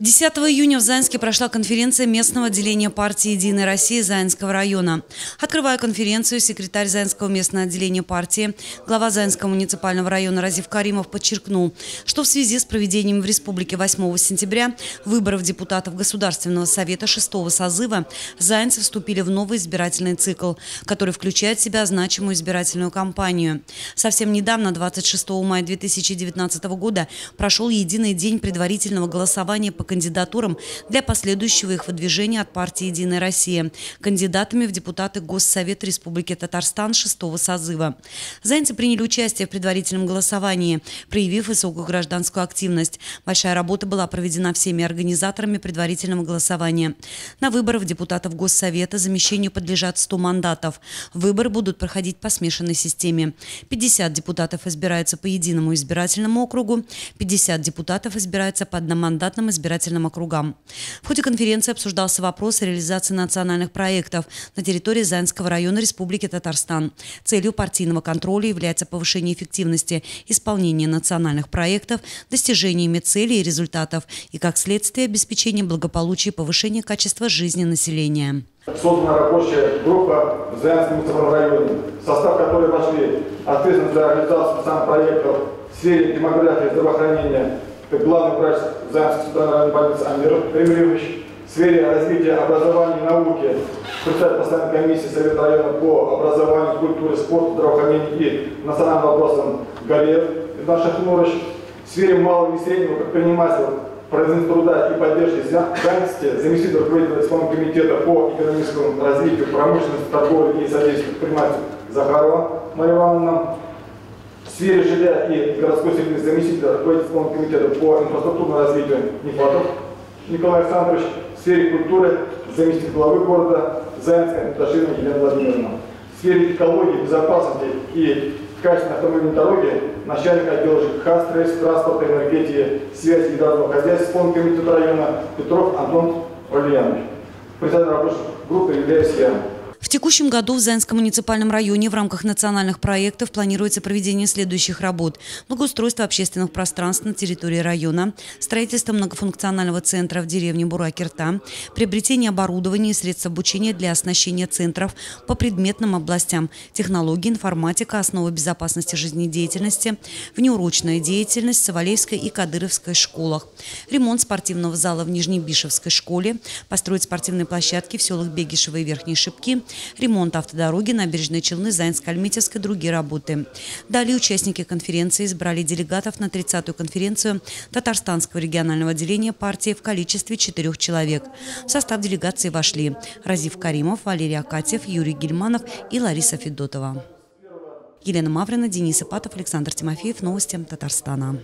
10 июня в Заинске прошла конференция местного отделения партии «Единая Россия» Заинского района. Открывая конференцию, секретарь Заинского местного отделения партии, глава Заинского муниципального района Разив Каримов подчеркнул, что в связи с проведением в республике 8 сентября выборов депутатов Государственного совета 6 созыва Заинцы вступили в новый избирательный цикл, который включает в себя значимую избирательную кампанию. Совсем недавно, 26 мая 2019 года, прошел единый день предварительного голосования по кандидатурам для последующего их выдвижения от партии «Единая Россия» кандидатами в депутаты Госсовета Республики Татарстан шестого созыва. Зайцы приняли участие в предварительном голосовании, проявив высокую гражданскую активность. Большая работа была проведена всеми организаторами предварительного голосования. На выборах депутатов Госсовета замещению подлежат 100 мандатов. Выборы будут проходить по смешанной системе. 50 депутатов избираются по единому избирательному округу, 50 депутатов избираются по одномандатным избирательным избирательным округам. В ходе конференции обсуждался вопрос реализации национальных проектов на территории Заинского района Республики Татарстан. Целью партийного контроля является повышение эффективности исполнения национальных проектов, достижениями целей и результатов и, как следствие, обеспечение благополучия и повышения качества жизни населения. Создана рабочая группа в Заянском муниципальном районе, в состав которой вошли ответственность за реализацию сам проектов в сфере демографии, здравоохранения, как главный врач Заинской центральной больницы Амир Эмилевич, в сфере развития образования и науки, председатель постоянной комиссии Совета района по образованию, культуре, спорту, здравоохранению и национальным вопросам Галеев Иван Шахнурович, в сфере малого и среднего предпринимательства, производства труда и поддержки занятости, заместитель руководителя исполнительного комитета по экономическому развитию, промышленности, торговли и содействию предпринимательству Захарова Мария Ивановна, сфере жилья и городской среды заместитель исполнительного комитета по инфраструктурному развитию Нефатов Николай Александрович, в сфере культуры заместитель главы города Заинская Наташина Елена Владимировна, в сфере экологии, безопасности и качественной автомобильной дороги начальник отдела ЖКХ, стресс, транспорта, энергетики, связи и дорожного хозяйства исполнительного комитета района Петров Антон Валерьянович. Председатель рабочей группы являюсь я. В текущем году в Заинском муниципальном районе в рамках национальных проектов планируется проведение следующих работ. Благоустройство общественных пространств на территории района, строительство многофункционального центра в деревне Буракерта, приобретение оборудования и средств обучения для оснащения центров по предметным областям технологии, информатика, основы безопасности жизнедеятельности, внеурочная деятельность в Савалейской и Кадыровской школах, ремонт спортивного зала в Нижнебишевской школе, построить спортивные площадки в селах Бегишево и Верхние Шипки, ремонт автодороги, набережной Челны, Заинск-Альметьевск и другие работы. Далее участники конференции избрали делегатов на 30-ю конференцию Татарстанского регионального отделения партии в количестве четырех человек. В состав делегации вошли Разив Каримов, Валерий Акатьев, Юрий Гельманов и Лариса Федотова. Елена Маврина, Денис Ипатов, Александр Тимофеев. Новости Татарстана.